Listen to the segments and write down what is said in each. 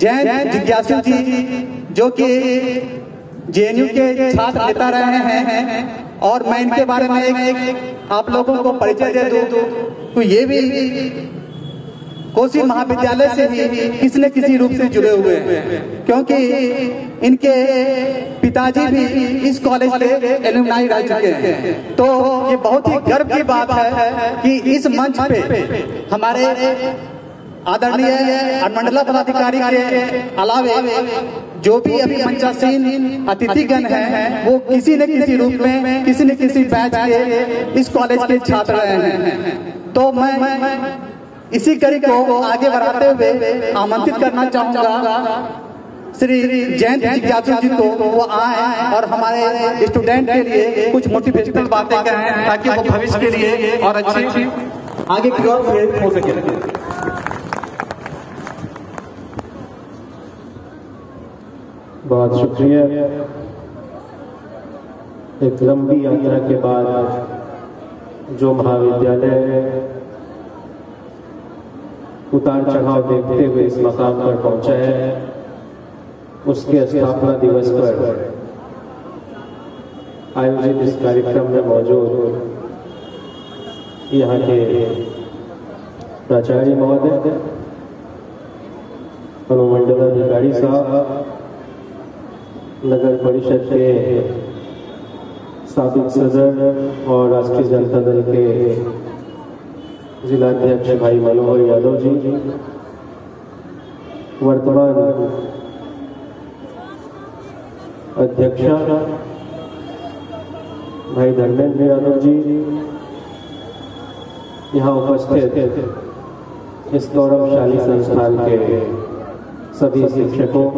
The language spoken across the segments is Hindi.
जैन जिज्ञासु जी जो कि जेएनयू के छात्र नेता रहे हैं। और मैं इनके बारे में एक, आप लोगों को परिचय दे दूँ तो ये भी कोसी महाविद्यालय से ही किसी न किसी रूप से जुड़े हुए हैं। क्योंकि इनके पिताजी भी इस कॉलेज के एलुमनाई रह चुके हैं। तो ये बहुत ही गर्व की बात है कि इस मंच पे हमारे आदरणीय मंडला पदाधिकारी के अलावे जो भी अभी मंचासीन अतिथिगण है वो किसी न किसी रूप में किसी न किसी बैच के इस कॉलेज के छात्र रहे हैं। तो मैं इसी कड़ी को आगे बढ़ाते हुए आमंत्रित करना चाहूँगा। श्री जयंत जिज्ञासु जी को वो आए और हमारे स्टूडेंट के लिए कुछ मोटिवेशनल बातें कहें ताकि वो भविष्य के लिए और अच्छी आगे की ओर हो सके। बहुत शुक्रिया। एक लंबी यात्रा के बाद जो महाविद्यालय उतार चढ़ाव देखते हुए इस मकाम पर पहुँचा है, उसके स्थापना दिवस पर आयोजित इस कार्यक्रम में मौजूद यहाँ के प्राचार्य महोदय, अनुमंडलाधिकारी साहब नगर परिषद के साबिक सदर और राष्ट्रीय जनता दल के जिलाध्यक्ष भाई मनोहर यादव जी, वर्तमान अध्यक्षा भाई धर्मेंद्र यादव जी यहाँ उपस्थित इस गौरवशाली संस्थान के सभी शिक्षकों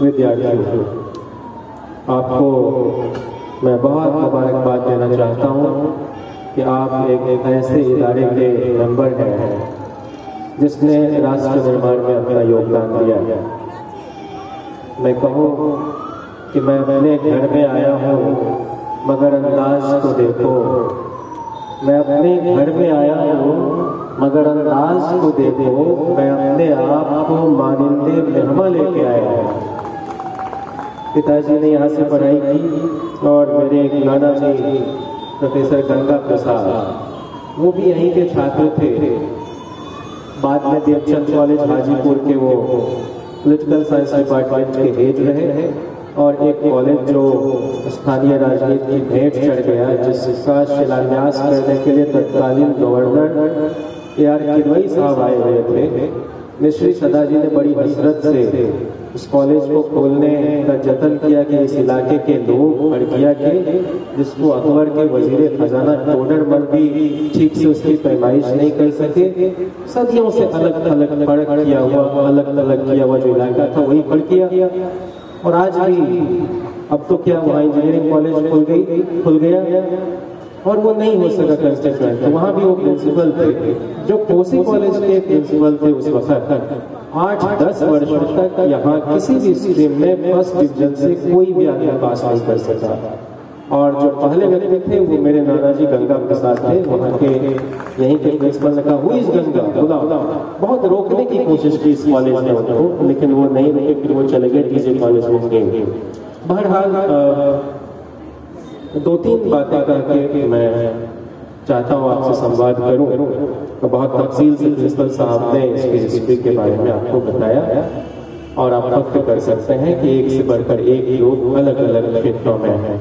विद्यार्थियों आपको मैं बहुत मुबारकबाद देना चाहता हूँ कि आप एक, ऐसे इदारे के मेंबर हैं जिसने राष्ट्र निर्माण में अपना योगदान दिया है। मैं कहूँ कि मैं अपने घर में आया हूँ मगर अंदाज को देखो। मैं अपने घर में आया हूँ मगर अंदाज को देखो। मैं अपने आप को मानिंदे मेहमा लेके आया हूँ। पिताजी ने यहाँ से पढ़ाई की और मेरे एक नाना जी, प्रोफेसर गंगा प्रसाद, वो भी यहीं के छात्र थे। बाद में देवचंद कॉलेज हाजीपुर के वो पोलिटिकल साइंस डिपार्टमेंट के हेड रहे और एक कॉलेज जो स्थानीय राजनीति की भेंट चढ़ गया जिसका शिलान्यास करने के लिए तत्कालीन गवर्नर ए आर किदवई साहब आए हुए थे। मिश्री सदा जी ने बड़ी हसरत से उस कॉलेज को खोलने का जतन किया कि इस इलाके के लोग लड़किया के, जिसको अकबर के वज़ीर खजाना टोडर मल भी ठीक से उसकी पैमाइश नहीं कर सके, सदियों से अलग अलग फ़र्क किया हुआ अलग अलग किया हुआ जो इलाका था, वही फ़र्क किया। और आज भी अब तो क्या वहाँ इंजीनियरिंग कॉलेज खुल गई, खुल गया। और वो नहीं हो सका कंस्ट्रक्शन तो वहाँ भी वो प्रिंसिपल थे, जो कोसी कॉलेज के प्रिंसिपल थे उस वक्त आठ, दस वर्षों तक यहाँ किसी भी स्ट्रीम में फ़र्स्ट डिवीज़न से कोई भी आदमी पास नहीं कर सका। और जो पहले व्यक्ति थे, वो मेरे नाना जी गंगा प्रसाद थे। वहाँ के यहीं के प्रिंसिपल ने कहा हुई इस गंगा? बुलाओ बहुत रोकने की कोशिश की इस कॉलेज ने उनको, लेकिन वो नहीं रुके फिर वो चले गए टीजे कॉलेज में गए बहरहाल दो तीन बातें करके मैं चाहता हूँ आपसे संवाद करूँ तो बहुत तफसील से प्रिंसिपल साहब ने इसकी हिस्ट्री के बारे में आपको बताया और आप फख्र कर सकते हैं कि एक से बढ़कर एक लोग अलग अलग क्षेत्रों में है,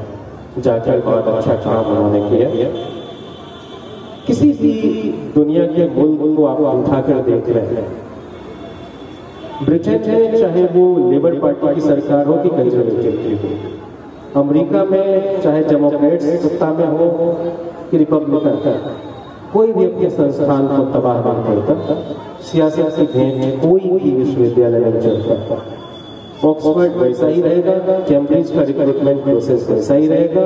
जाकर बहुत अच्छा काम उन्होंने किया। किसी भी दुनिया के मुल्क को आप उठाकर देख रहे हैं। ब्रिटेन में चाहे वो लेबर पार्टी की सरकार हो कि कंजर्वेटिव की हो। अमेरिका में, चाहे डेमोक्रेट्स सत्ता में हो कि रिपब्लिकन, कोई भी अपने संस्थान को तबाह नहीं करता। सियासत की भेंट कोई भी विश्वविद्यालय नहीं चलता ऑक्सफर्ड वैसा ही रहेगा कैम्ब्रिज का रिक्रूटमेंट प्रोसेस वैसा ही रहेगा।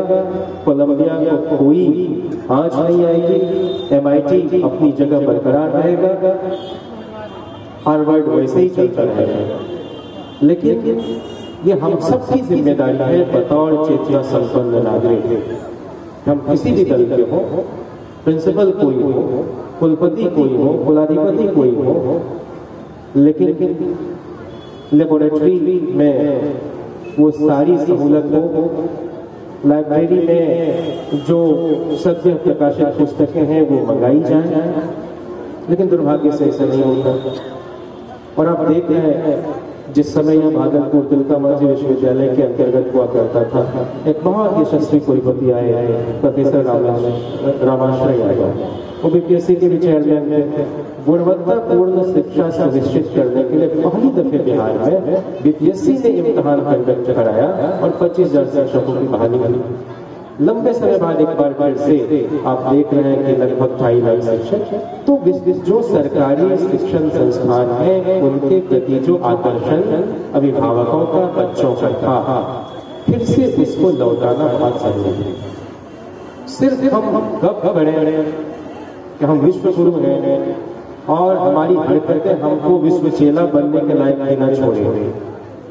कोलंबिया को कोई आँच नहीं आएगी एमआईटी अपनी जगह बरकरार रहेगा। हार्वर्ड वैसे ही चलता रहेगा। लेकिन ये हम सबकी ज़िम्मेदारी है। बतौर चेतना संपन्न नागरिक। हम किसी भी दल के हो प्रिंसिपल कोई हो कुलपति कोई हो कुलाधिपति कोई हो लेकिन लेबोरेटरी में वो सारी सहूलत हो लाइब्रेरी में जो सत्य प्रकाशित पुस्तकें हैं वो मंगाई जाए। लेकिन दुर्भाग्य से ऐसा नहीं होता। और आप देख रहे हैं जिस समय यह भागलपुर तिलका मांझी विश्वविद्यालय के अंतर्गत हुआ करता था, एक बहुत यशस्वी कुलपति आए प्रोफेसर रामाश्रय यादव वो बीपीएससी के भी चेयरमैन थे। गुणवत्तापूर्ण शिक्षा सुनिश्चित करने के लिए पहली दफे बिहार में बीपीएससी ने इम्तहान कंडक्ट कराया और पच्चीस हज़ार शिक्षकों की बहाली बनी लंबे समय बाद एक बार फिर से आप देख रहे हैं कि लगभग ढाई लाख शिक्षक तो जो सरकारी शिक्षण संस्थान है, उनके प्रति जो आकर्षण अभिभावकों का, बच्चों का था, फिर से उसको लौटाना बहुत ज़रूरी है। सिर्फ़ हम गप बड़े कि हम विश्व गुरु हैं और हमारी हरकतें हमको विश्व चेला बनने के लायक ही न छोड़े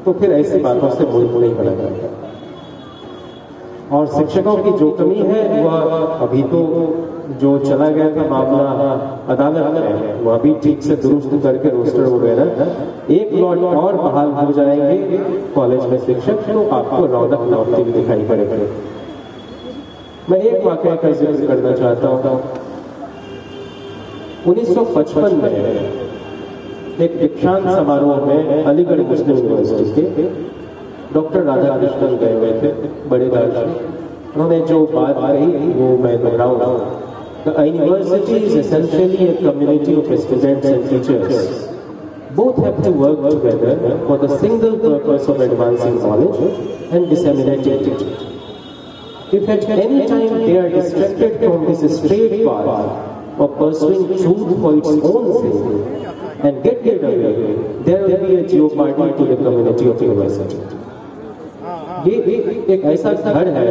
तो फिर ऐसी बातों से मुल्क नहीं बना जाता और शिक्षकों की जो कमी है, वह अभी तो जो चला गया था मामला अदालत में, वह अभी ठीक से दुरुस्त करके रोस्टर वगैरह। एक लॉट और बहाल हो जाएँगे कॉलेज में शिक्षक तो आपको रौनक लौटती भी दिखाई पड़ेगी। मैं एक वाक्य का ज़िक्र करना चाहता हूँ। 1955 में एक दीक्षांत समारोह में अलीगढ़ मुस्लिम यूनिवर्सिटी के डॉक्टर राधा कृष्णन गए हुए थे बड़े दार्शनिक उन्होंने जो बात कही वो मैं दोहराऊँगा The university is essentially community of students and teachers. Both have to work together for the single purpose of advancing knowledge and disseminating it. If at any time they are distracted from this straight path of pursuing truth for its own sake and get it away, there will be a jeopardy to the community of university. ये एक ऐसा घर है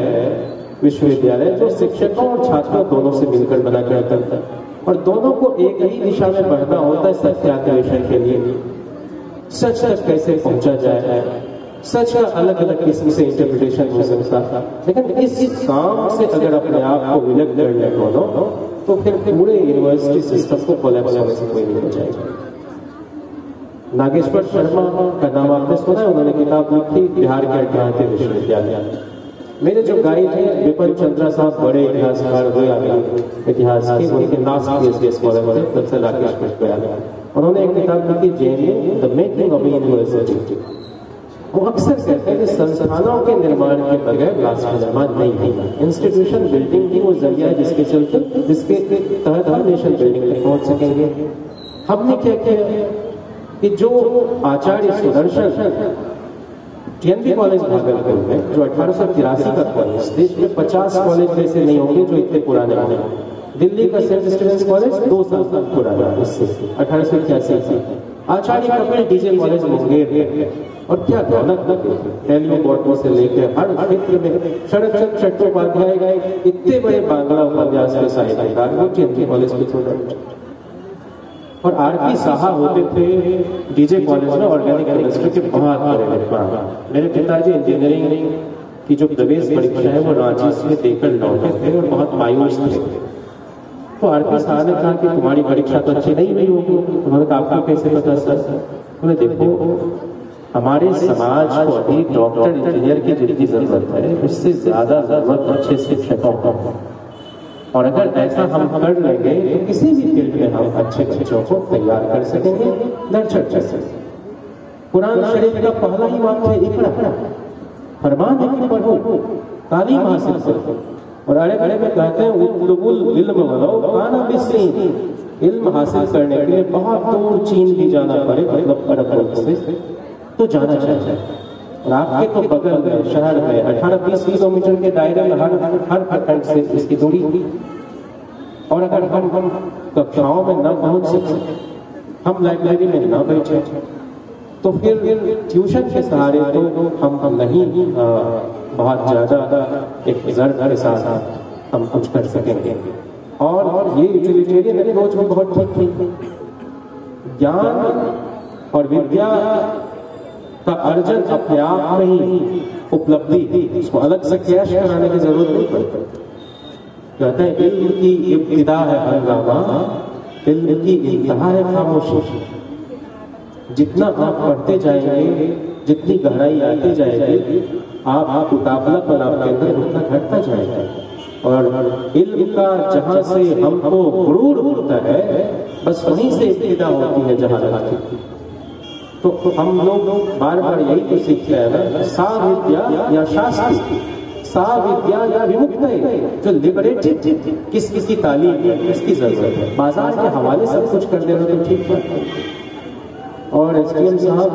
विश्वविद्यालय जो शिक्षकों और छात्रों दोनों से मिलकर बना करता है। और दोनों को एक ही दिशा में बढ़ना होता है सत्यान्वेषण के लिए। सच तक कैसे पहुँचा जाए? सच का अलग अलग किस्म से इंटरप्रिटेशन हो सकता था। लेकिन इस काम से अगर अपने आप को विलग कर ले दोनों तो फिर पूरे यूनिवर्सिटी सिस्टम को कोई नहीं बचाएगा। नागेश्वर शर्मा का नाम आपने सुना है, उन्होंने किताब लिखी, बिहार के अठारहते विश्वविद्यालय। मेरे जो गाइड थे विपिन चंद्रा साहब बड़े इतिहासकार हुए, आगे इतिहास के, उनके लास्ट पीएचडी स्कॉलर थे से राकेश पुष्पयाल उन्होंने एक किताब लिखी, JNU the making of university वो अक्सर कहते हैं कि संस्थानों के निर्माण के बगैर राष्ट्र निर्माण नहीं होगा इंस्टीट्यूशन बिल्डिंग ही वो ज़रिया जिसके चलते, जिसके तहत हम नेशन बिल्डिंग तक पहुँच सकेंगे। हमने क्या किया? कि जो आचार्य सुदर्शन टीएनबी कॉलेज भागलपुर में, जो अठारह का कॉलेज देश में 50 कॉलेज ऐसे नहीं होंगे जो इतने पुराने होंगे। दिल्ली का सेंट स्टूडेंट्स कॉलेज दो साल तक पुराना उससे अठारह सौ इक्यासी से। आचार्य कपिल डीजे कॉलेज मुंगेर और क्या रौनक दिल्ली बोर्डों से लेकर हर क्षेत्र में शरद चंद्र चट्टोपाध्याय गए इतने बड़े बांग्ला उपन्यास के साहित्यकार वो टीएनबी कॉलेज के थोड़ा और आर पी साहा होते थे, डीजे कॉलेज में ऑर्गेनिक केमिस्ट्री के बहुत बड़े विद्वान मेरे पिताजी इंजीनियरिंग की जो प्रवेश परीक्षा है, वो रांची से देकर लौटे थे और बहुत मायूस थे। तो आर पी साहा ने कहा कि तुम्हारी परीक्षा तो अच्छी नहीं हुई होगी। उन्होंने कहा, आपको कैसे पता सर? बोले, देखो, हमारे समाज को अभी डॉक्टर इंजीनियर की जितनी ज़रूरत है, उससे ज़्यादा ज़रूरत अच्छे शिक्षकों को। और अगर ऐसा हम कर लेंगे तो किसी भी फ़ील्ड में हम अच्छे बच्चों को तैयार कर सकेंगे, नर्चर कर सकेंगे। कुरान शरीफ का पहला ही वाक्य इकड़ा फरमान है कि पढ़ो, तालीम हासिल करो। और अरे अरे में कहते हैं उतलुबुल इल्म वलो काना बिस्सीन। इल्म हासिल करने के लिए बहुत दूर चीन भी जाना पड़े मतलब अरब से। तो जाना चाहिए। और आपके तो बगल में, शहर में अठारह बीस किलोमीटर के दायरे में हर हर प्रखंड से इसकी दूरी और अगर हम हम कक्षाओं में न पहुँच सके, हम लाइब्रेरी में न बैठे तो फिर ट्यूशन के सहारे तो हम हम नहीं बहुत ज़्यादा एक जर्द के साथ हम कुछ कर सकेंगे। और ये यूटिलिटेरियन अप्रोच में बहुत ठीक थी ज्ञान और विद्या का अर्जन अपने आप में ही उपलब्धि उसको अलग से कैश कराने की ज़रूरत नहीं पड़ती। कहते हैं इल्म की इब्तिदा है हंगामा इल्म की इंतहा है खामोशी। जितना आप पढ़ते जाएँगे, जितनी गहराई आती जाएगी, आप आप उतावलापन आपके अंदर उतना घटता जाएगा। और इल्म का जहाँ से हमको गुरूर होता है, बस वहीं से इब्तिदा होती है जहाँ जहाँ की तो हम लोग बार बार यही तो सीखते हैं ना सा विद्या या शास्त्र सा विद्या या विमुक्त जो लिबरेटेड किस किस की तालीम है, किसकी ज़रूरत है। बाज़ार के हवाले सब कुछ कर देना तो ठीक है। और एस साहब,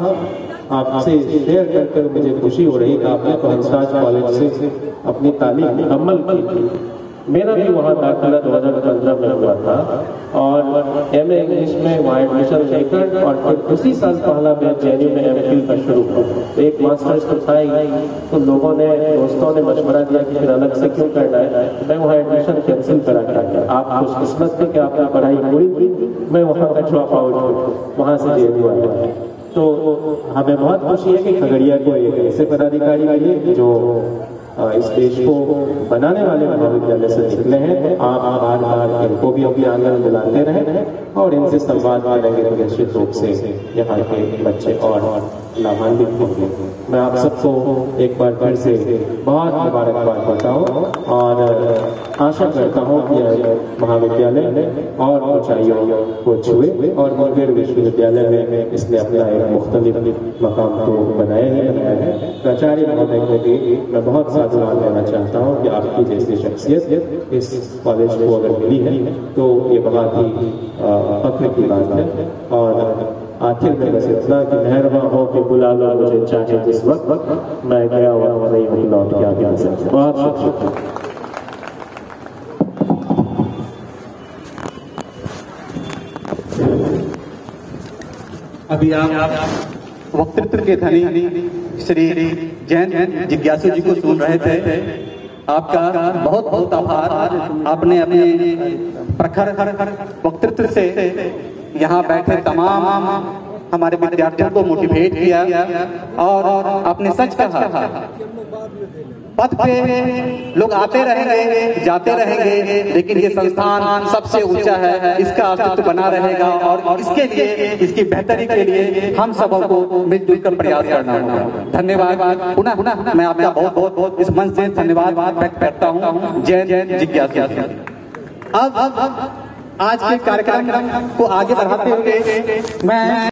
आपसे शेयर करके मुझे खुशी हो रही कि आपने तो कॉलेज से अपनी तालीम मुकम्मल की मेरा भी वहाँ दाखिला 2015 में हुआ था और एमए इंग्लिश में वहाँ एडमिशन लेकर और फिर उसी साल पहला मैं जे में एम फिल का शुरू हुआ। तो एक मास्टर्स तो था ही तो लोगों ने, दोस्तों ने मशवरा दिया कि फिर अलग से क्यों करना है। मैं वहाँ एडमिशन कैंसिल करा कर आप खुशकिस्मत थे कि आपने पढ़ाई पूरी हुई मैं वहाँ का ड्रॉप आउट वहाँ से जे आया तो हमें बहुत खुशी है कि खगड़िया को एक ऐसे पदाधिकारी मिले जो इस देश को बनाने वाले महाविद्यालय से निकले हैं तो आप बार बार इनको भी अपने आँगन बुलाते रहे और इनसे संवाद करेंगे तो निश्चित रूप से यहाँ के बच्चे और लाभान्वित होंगे। मैं आप सबको एक बार फिर से बहुत मुबारकबाद करता हूँ और आशा करता हूँ कि महाविद्यालय और ऊंचाइयों को छुए और मुंगेर विश्वविद्यालय में इसने अपना एक मुख्तलिफ़ मकाम को बनाया ही बनाया है। प्राचार्य महोदय को भी मैं बहुत साधुवाद देना चाहता हूँ कि आपकी जैसी शख्सियत इस कॉलेज को अगर मिली है तो ये बहुत ही फख्र की बात है। और आखिर में बस इतना कि मेहरबा हो कि बुला लो मुझे चाहे जिस वक्त मैं गया हुआ नहीं हूँ लौट के आगे आ सकता बहुत शुक्रिया। अभी आप वक्तृत्व के धनी श्री जैन जिज्ञासु जी को सुन रहे थे। आपका बहुत बहुत आभार। आपने अपने प्रखर वक्तृत्व से यहाँ बैठे तमाम हमारे विद्यार्थियों को मोटिवेट किया। और आपने सच कहा। पथ पे लोग आते रहेंगे जाते रहेंगे लेकिन ये संस्थान सबसे ऊँचा है इसका अस्तित्व बना रहेगा और इसके लिए इसकी बेहतरी के लिए हम सबों को मिलजुल कर प्रयास करना होगा। धन्यवाद। पुनः पुनः मैं आपका बहुत बहुत बहुत इस मंच से धन्यवाद व्यक्त करता हूँ। जय जय जिज्ञासा अब आज के कार्यक्रम को आगे बढ़ाते हुए मैं